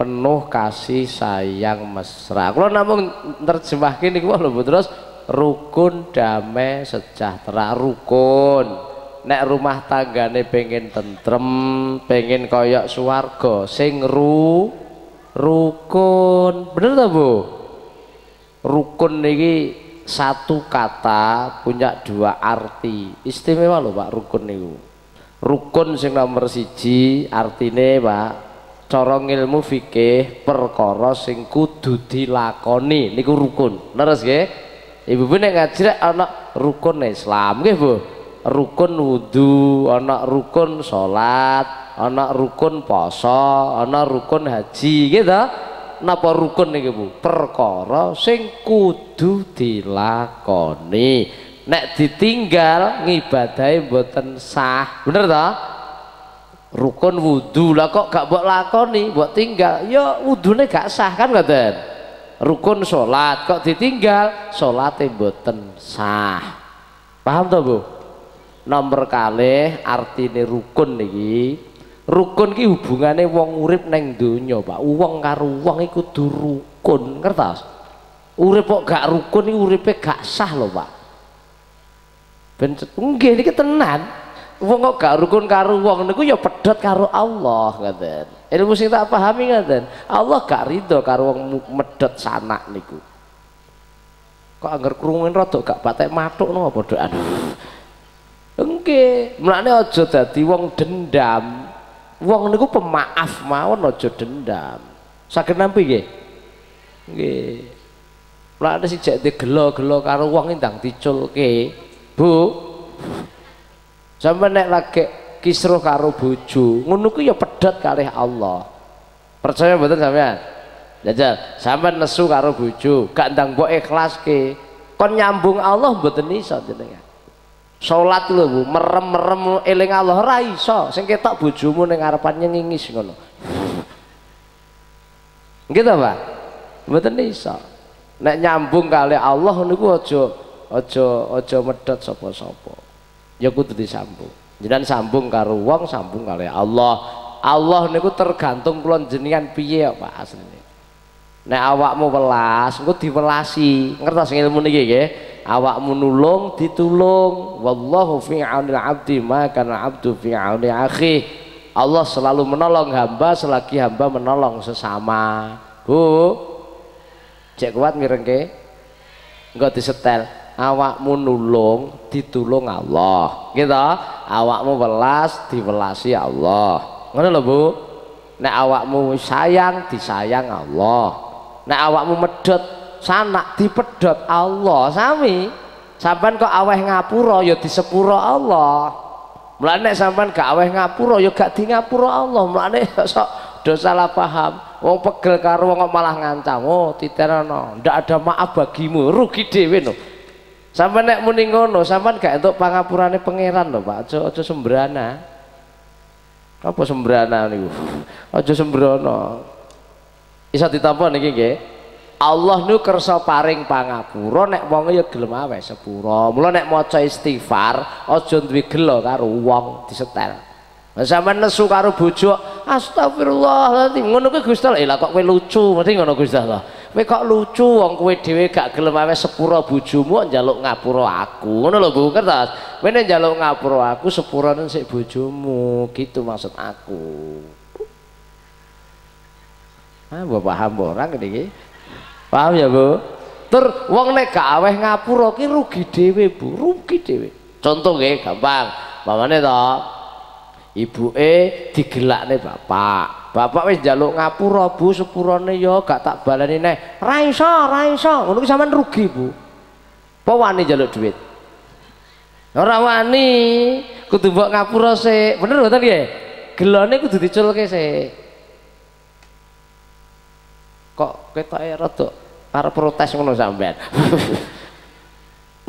penuh kasih sayang mesra. Kalau namun terjemahkan ini lho terus rukun damai sejahtera. Rukun. Nek rumah tanggane pengen tentrem pengen koyok suwargo sing ru rukun. Bener tak Bu? Rukun ini satu kata punya dua arti. Istimewa loh Pak rukun itu rukun sing nomor siji artine Pak corong ilmu fikih perkara sing kudu dilakoni. Niku rukun. Leres nggih? Ibu-ibu nek ngaji ana rukun Islam nggih Bu. Rukun wudu ana rukun salat ana rukun poso ana rukun haji gitu napa rukun niki Bu? Perkara sing kudu dilakoni. Nek ditinggal ngibadahi mboten sah. Bener ta rukun wudu. Lah kok gak mbok lakoni? Mbok tinggal. Ya wudune gak sah kan ngoten rukun salat kok ditinggal? Salate mboten sah. Paham to Bu? Nomor kalih artine rukun niki. Rukun ki hubungane wong urip neng donya Pak wong karo wong iku kudu rukun. Ngertos urip kok gak rukun iki uripe gak sah lho Pak ben nggih niki tenan wong kok gak rukun karo wong? Niku ya pedhot karo Allah ngoten ilmu sing tak pahami ngoten Allah gak ridho karo wong medhot sanak niku. Kok anggar krungu rada gak batek matuk no apa doan Enggak, mulane aja dadi wong dendam. Wong niku pemaaf mawon aja dendam. Saged nampi nggih? Nggih. Lha ada sijak digelo-gelo karo wong ndang diculke. Bu sampe nek lagi kisruh karo bojo ngono ku ya pedhot kalih Allah. Percaya mboten sampean? Jajal sampean nesu karo bojo gak ndang mbok ikhlaske. Kon nyambung Allah mboten iso jenengan. Salat lho Bu. Merem-merem eling Allah ora iso. Sing ketok bojomu ning ngarepan nyengingis ngono. Nggih ta Pak? Mboten iso. Nek nyambung kali Allah niku aja aja aja medhot sapa-sapa ya kudu disambung. Jenengan sambung karo wong sambung kali Allah. Allah niku tergantung kula jenengan piye Pak asline. Nek awakmu welas engko diwelasi. Ngertos ilmu niki nggih? Awakmu nulung ditulung. Wallahu fi aunil abdi maka abdu fi auni akhi. Allah selalu menolong hamba selagi hamba menolong sesama. Bu cek kuat mirengke enggak disetel awakmu nulung ditulung Allah. Gitu. Awakmu welas diwelasi Allah. Ngono lho Bu. Nek awakmu sayang disayang Allah. Nek awakmu medhot sanak dipedhot Allah. Sami? Sampean kok aweh ngapura ya disepura Allah. Mulane nek sampean gak aweh ngapura ya gak di ngapura Allah. Mulane sok do salah paham. Wong pegel karo wong malah ngancam. Oh titerano ndak ada maaf bagimu. Rugi dhewe no sampean nek muni ngono sampean gak entuk pangapurane pangeran lho Pak aja aja sembrana apa sembrana niku aja sembrono iso ditampa niki nggih Allah nu kersa paring pangapura nek wong ya gelem awe sepura. Mula nek maca istighfar aja duwe gelo karo wong disetel. Lah sampean nesu karo bojo, astagfirullahaladzim. Ngono kuwi Gusti Allah. Eh lah kok kowe lucu, mesti ngono Gusti Allah. Kowe kok lucu wong kowe dhewe gak gelem awe sepura bojomu njaluk ngapura aku. Ngono lho Bu, kertas. Kowe nek njaluk ngapura aku sepurane sik bojomu, gitu maksud aku. Ah, mbok paham orang iki? Paham ya bu? Ter wong nek gak aweh ngapura ki rugi dhewe bu. Rugi dhewe. Contoh nggih gampang. Mamane to ibuke digelakne bapak bapak wis njaluk ngapura bu sepurane ya gak tak baleni neh. Ra iso ra iso. Ngono ki sampean rugi bu. Apa wani njaluk duit? Ora wani. Kudu mbok ngapura sik. Bener mboten nggih gelone kudu diculke sik. Kok ketoke rada para protes ngono sampean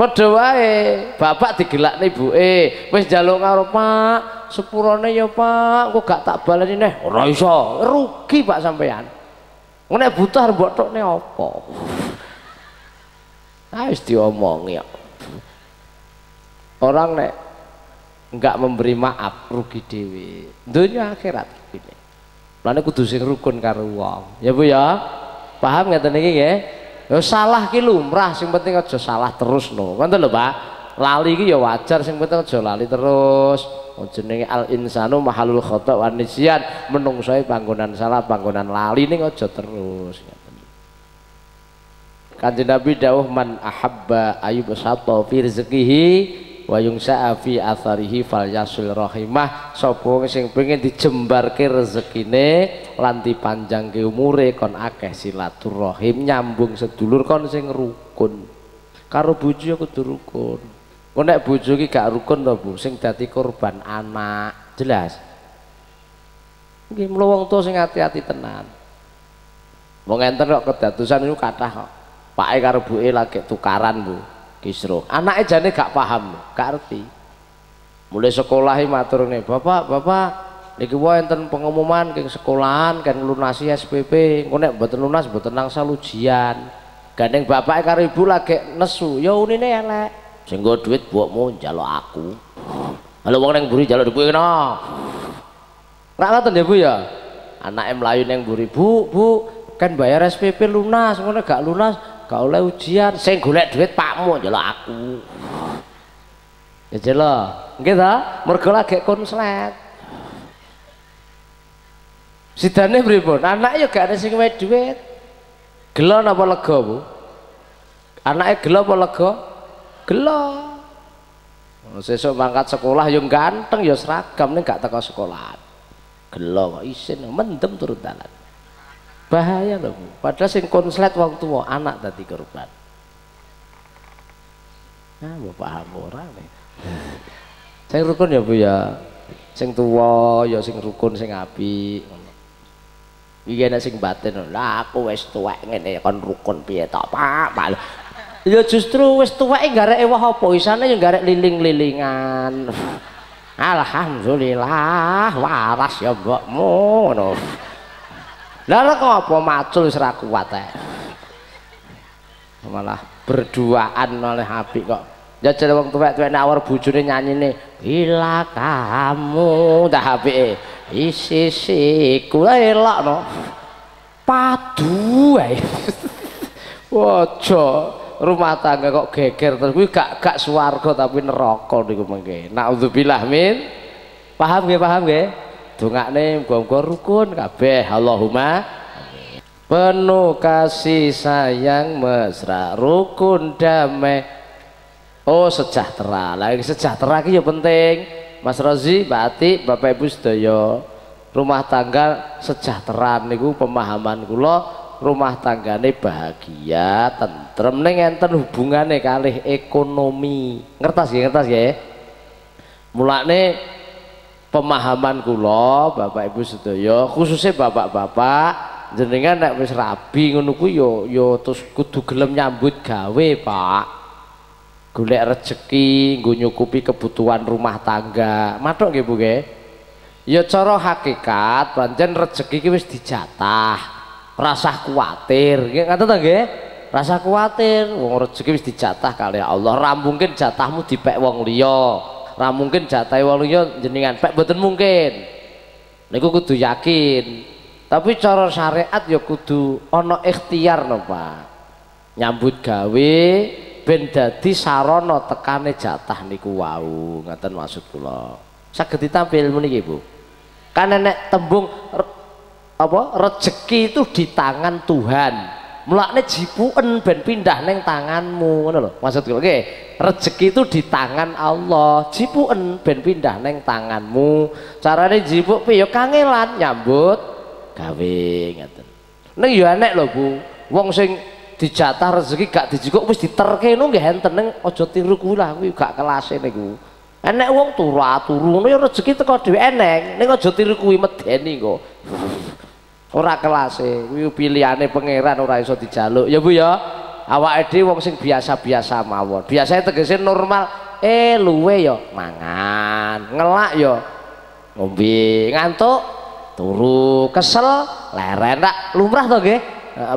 padha wae. Bapak digelakne ibuke. Wis njaluk karo Pak sepurane ya Pak. Kok gak tak baleni. Neh ora rugi Pak sampean ngene butuh mbok tokne apa? Ah wis diomongi ya. Orang nek enggak memberi maaf rugi dewi dunia akhirat ini kudu sing rukun karo wong. Ya Bu ya. Paham ngeten iki nggih? Ya salah ki lumrah, sing penting aja salah terus no. Ngoten lho, Pak. Lali ki ya wajar, sing penting aja lali terus. Oh, jenenge al insanu mahalul khata wa nisyan, menungsoe panggonan salah, panggonan lali ning aja terus. Kanjeng Nabi dawuh man ahabba ayub sato fi rezeki wa yungsa'a fi atharihi falyasul rahimah. Sapa sing pengen dijembarke rezekine lan dipanjangke umure kon akeh silaturahim nyambung sedulur kon sing rukun. Karo bojo ya kudu rukun. Kok nek bojo ki gak rukun to Bu? Sing dadi korban anak jelas? Nggih mlo wong tuwa sing ati-ati tenan. Wong enten kok kedatusan niku kathah kok. Pake karo buke lagi tukaran Bu kisro anaknya jane gak paham gak ngerti. Mulai sekolah matur nih bapak bapak niki wae enten pengumuman ke sekolahan kan lunasi SPP engko mboten lunas mboten nangsal ujian gandeng bapak karo ibu lagi nesu ya unine elek. Sing nggo duit mbokmu njaluk aku. Halo wong nang mburi njaluk duit kena ora ngoten ya Bu ya? Anake mlayu nang mburi. Bu Bu kan bayar SPP lunas ngono gak lunas gak oleh ujian. Saya golek duit pakmu njaluk aku. Ya jelo. Nggih ta? Mergo lagi konslet. Sidane pripun? Anak ya gak ada sing duit. Gelo apa lega Bu? Anaknya gelo apa lega? Gelo. Sesuk mangkat sekolah yang ganteng ya seragam nih gak teko sekolah. Gelo kok isin. Mendem turun dalan bahaya loh. Bu padahal sing konslet wong tua anak tadi korban. Nah mau paham orang nih? Sing rukun ya bu ya. Sing tua ya sing rukun sing api. Iki sing batin. Lah aku wis tuwek ngene kon rukun piye tok Pak? Pak ya justru wis tuweke gareke wah apa? Isane ya garek liling-lilingan. Alhamdulillah waras ya mbokmu ngono lah kok apa macul wis ra kuat Malah berduaan oleh api kok. Ya jare wong tuwek-tuwek awar bojone nyanyine, "Bila kamu dah apike isi siku elok no." Padu ae. Rumah tangga kok geger terus kuwi gak gak swarga tapi neraka niku mengke. Nauzubillah min. Paham nggih, paham nggih? Dongakne muga-muga rukun kabeh. Allahumma penuh kasih sayang mesra rukun damai. Oh sejahtera. Lagi sejahtera ini ya penting. Mas Rozi Mbak Bapak Ibu sedaya rumah tangga sejahtera niku pemahaman kula rumah tanggane bahagia tentrem. Ning enten hubungane kalih ekonomi. Ngertas ya ngertas ya? Mulane pemahaman kula Bapak Ibu sedaya khususnya bapak-bapak jenengan nek wis rabi ngono ku yo yo terus kudu gelem nyambut gawe Pak. Golek rezeki nggo nyukupi kebutuhan rumah tangga. Matuk nggih Bu nggih? Ya cara hakikat pancen rezeki ki wis dijatah. Rasa kuatir. Nggih kata ta nggih? Rasa kuatir. Wong rezeki wis dijatah kali Allah. Ra mungkin jatahmu dipek wong liya ra mungkin jatahe wong liya jenengan pek mboten mungkin. Niku kudu yakin. Tapi cara syariat ya kudu ana ikhtiar no Pak. Nyambut gawe ben dadi sarana tekane jatah niku wau. Ngaten maksud kula. Saged ditampil niki Bu. Kan nek tembung apa rezeki itu di tangan Tuhan mulakne jipuen ben pindah neng tanganmu ngono lho. Maksud gue okay. rezeki itu di tangan Allah. Jipuen ben pindah neng tanganmu. Carane jipuk piye? Ya kangelan nyambut gawe ngeten ning ya enek lho Bu. Wong sing dijatah rezeki gak dijikuk wis diterke ngono nggih enten ning aja tiru kuwi lah kuwi gak kelase niku enek wong turu turu ngono ya rezeki teko dhewe enek ning aja tiru kuwi medeni kok ora kelase kuwi pilihane pangeran ora iso dijaluk. Ya Bu ya. Awake dhewe wong sing biasa-biasa mawon. Biasanya tegese normal. Eh luwe ya mangan. Ngelak ya ngombe. Ngantuk turu kesel leren. Tak lumrah to nggih?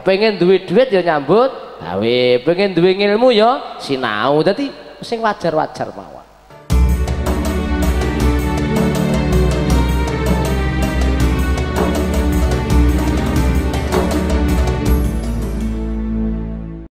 Pengen duwe duit ya nyambut gawe. Pengen duwe ilmu ya sinau. Dadi sing wajar-wajar mawon